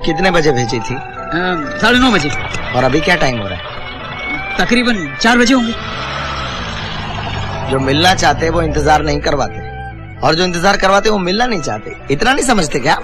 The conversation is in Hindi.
कितने बजे भेजी थी? साढ़े नौ बजे। और अभी क्या टाइम हो रहा है? तकरीबन चार बजे होंगे। जो मिलना चाहते वो इंतज़ार नहीं करवाते। और जो इंतज़ार करवाते वो मिलना नहीं चाहते। इतना नहीं समझते क्या